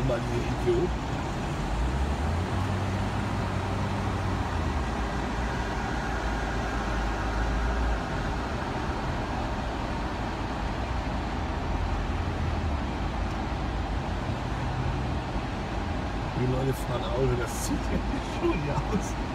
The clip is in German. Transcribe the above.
auch mal, dieser Idiot. Die Leute fahren Auto, das sieht ja nicht schön aus.